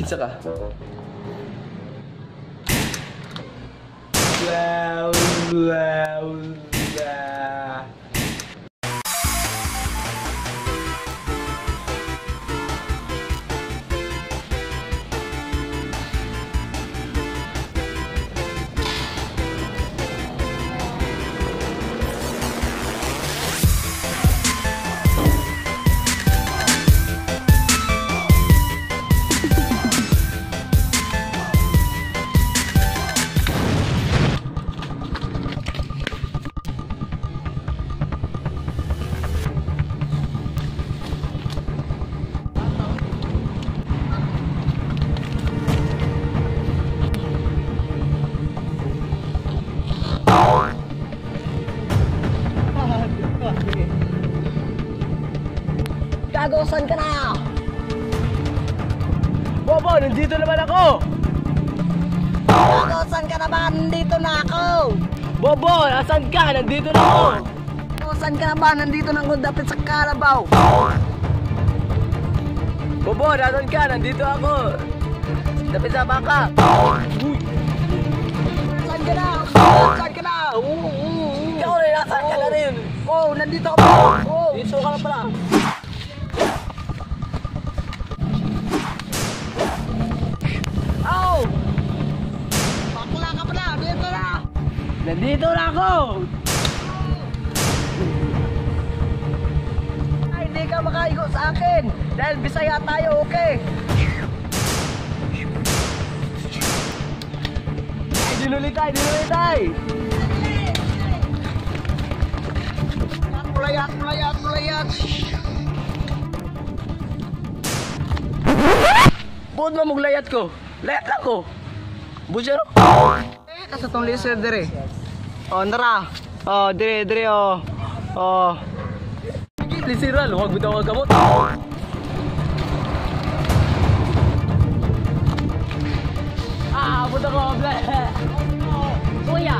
Kitsa ka. Wow, wow. Gago, saan ka na? Bobo, nandito naman ako! Gago, saan ka na ba? Nandito na ako. Bobo, asan ka? Nandito na ako! Gago, saan ka na ba? Nandito na ako dapit sa Carabao. Bobo, nasan ka? Nandito ako! Dapit sa baka! Saan ka na? Saan ka na? Oo, oo, oo. Ikaw rin, nasan ka na rin? Oo, nandito ako. Oo. Dito ka na pala! Nandito na ako! Ay, hindi ka makaigo sa akin. Dahil bisaya tayo, okay? Ay, dinulitay, dinulitay! Mulayat, mulayat, mulayat. Buod mo mong ko! Layat lang ko! No? Eh, nasa tong laser dire. Oh, nara. Oh, dire, dire, oh. Oh. Lisiral, huwag mo daw ang gamot! Ah, buta ko, bla! Kuya!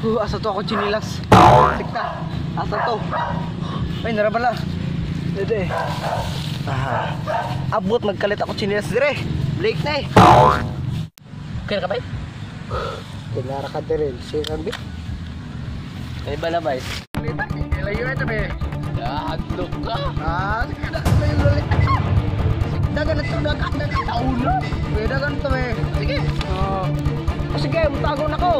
Uh, asa to ako chinilas. Tikta. Asa to? Ay, narabala. Dede. Ah. Abot magkalit ako chinilas dire. Blake na eh. Kaya ka ba? Kinara ka dire. Siran bit. Ay ba na ba? Ilayo ito be. Hadlok ka! Ah, kada ko yung lulit. Dagan na to, dagan na to. Tauna. Be, dagan to be. Sige. Oh. Oh, sige, mutago na ko.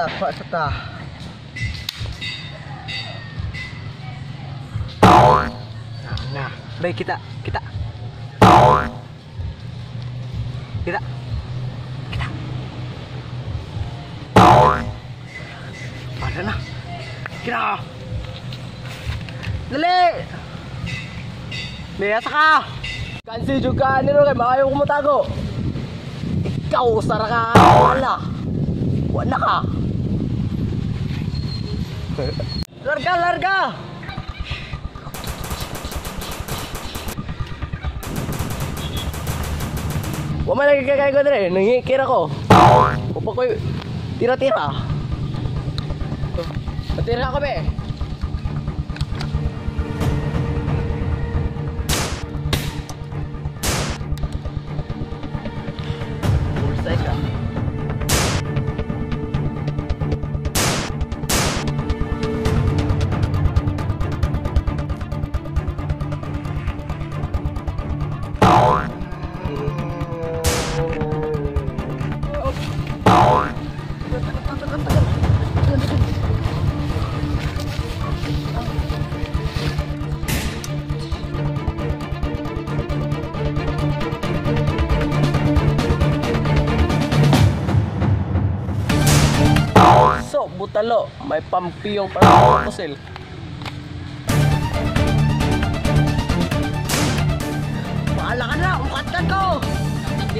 takut setah nah, nah, baik kita kita. Kita. Kita. Ada nah kita dali biasa ka kansi juga nilo kay maayaw kumutago ikaw saraka. Wala Wa man lagi kay ko dire, nangikira ko. Upa ko tira-tira. Patira ka So, butalo, may pampiyong para sa pusil. Bahala ka na. Ukat ka ko.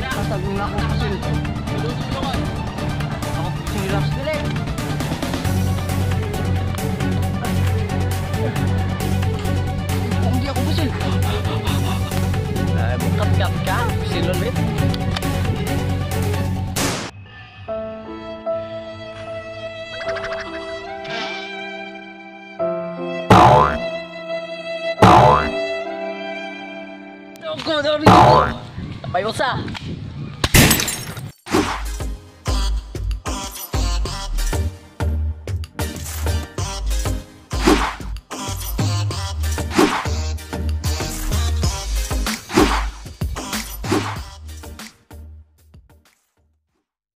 Kasag mo na akong pusil. Ako pusil relax dili. Hindi ako pusil. Ay, mukat-kat ka, Go, Dory! Tapay usa!